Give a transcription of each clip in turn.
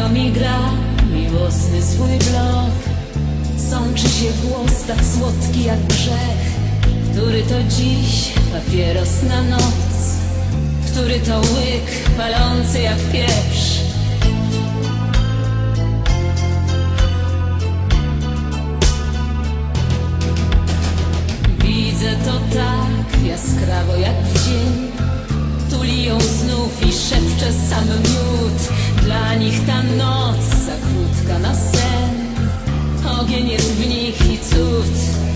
radio mi gra miłosny swój blok. Sączy się głos tak słodki jak grzech Który to dziś papieros na noc. Który to łyk palący jak pieprz. Widzę to tak jaskrawo jak w dzień. Tuli ją znów i szepcze sam miód Dla nich ta noc za krótka na sen. Ogień jest w nich i cud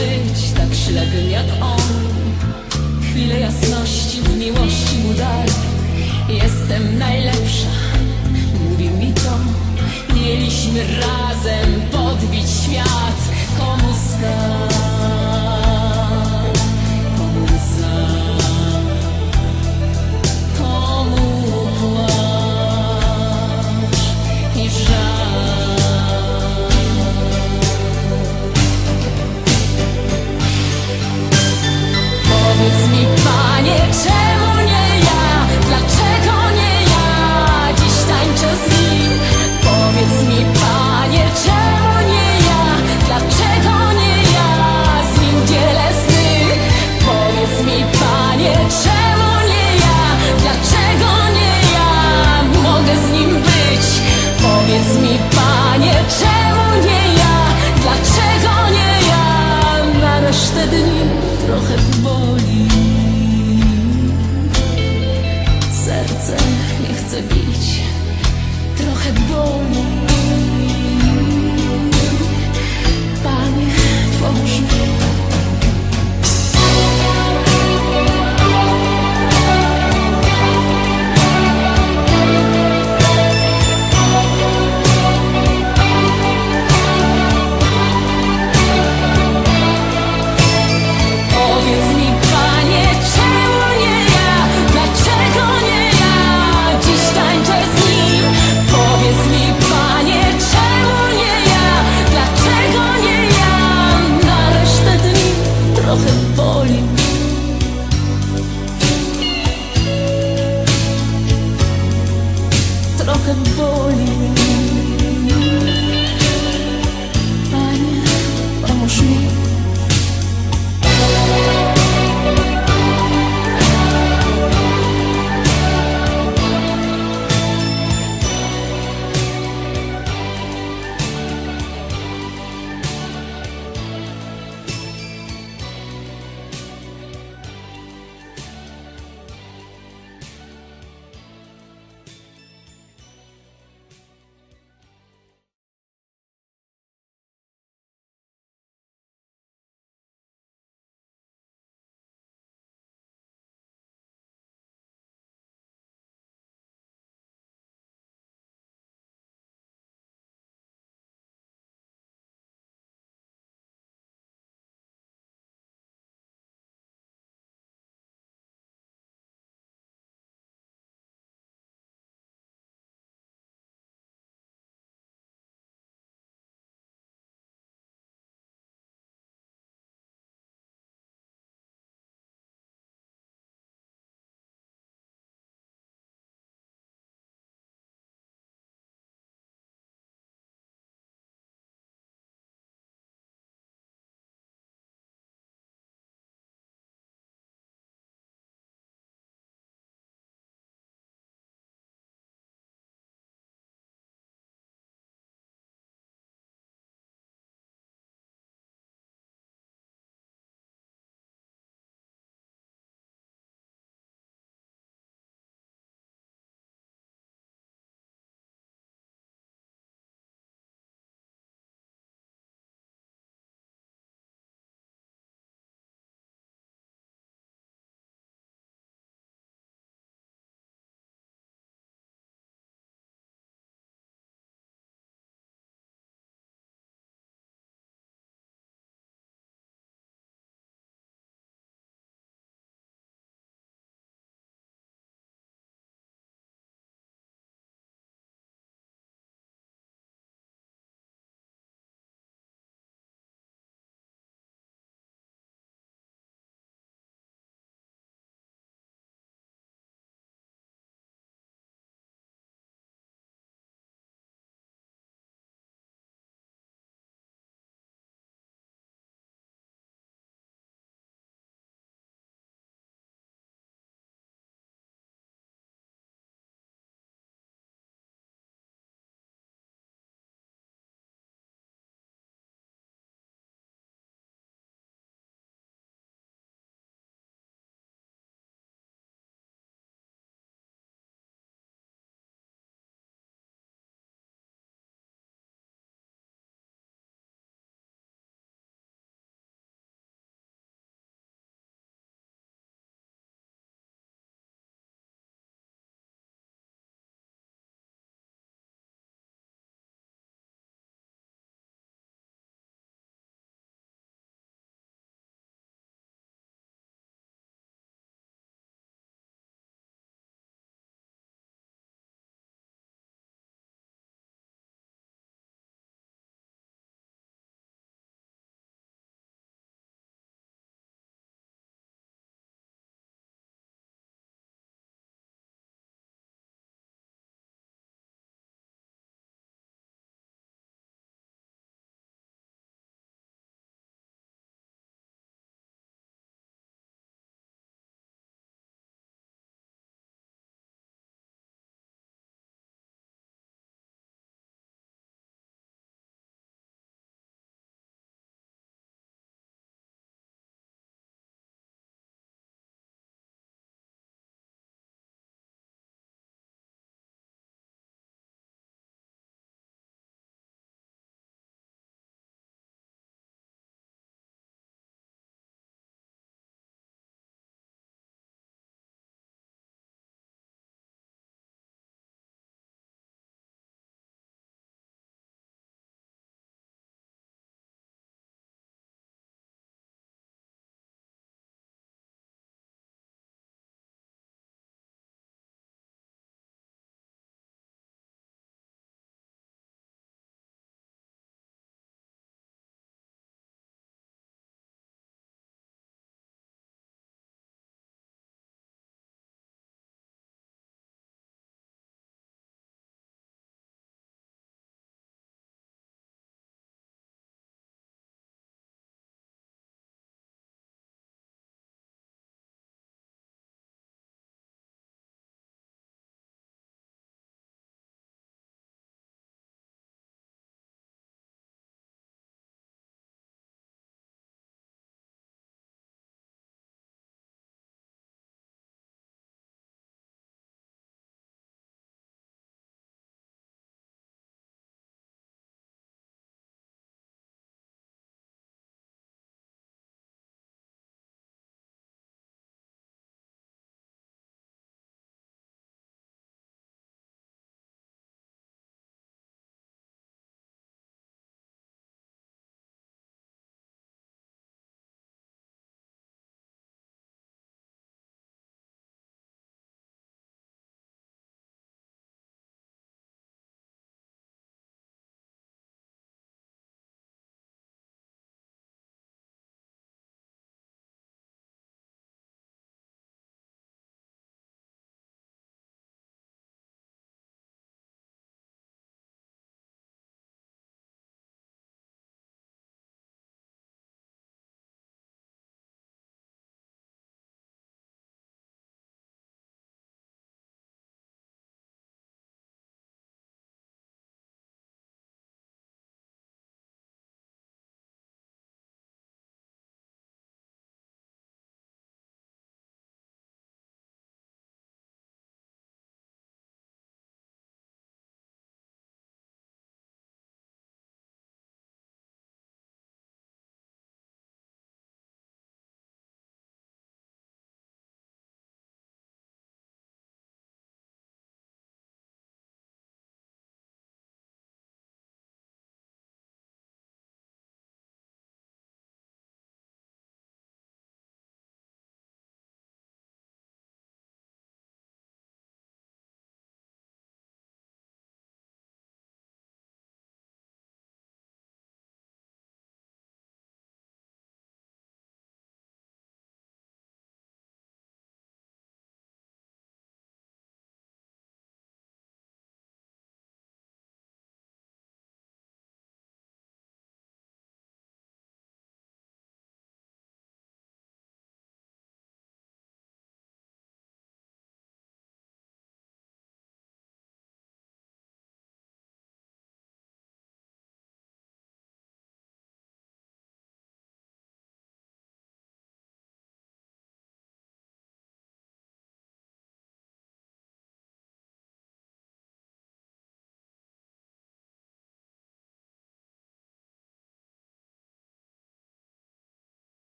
być tak ślepym jak on. Chwilę jasności w miłości mu daj. Jestem najlepsza, mówił mi to. Mieliśmy razem podbić świat komu skarb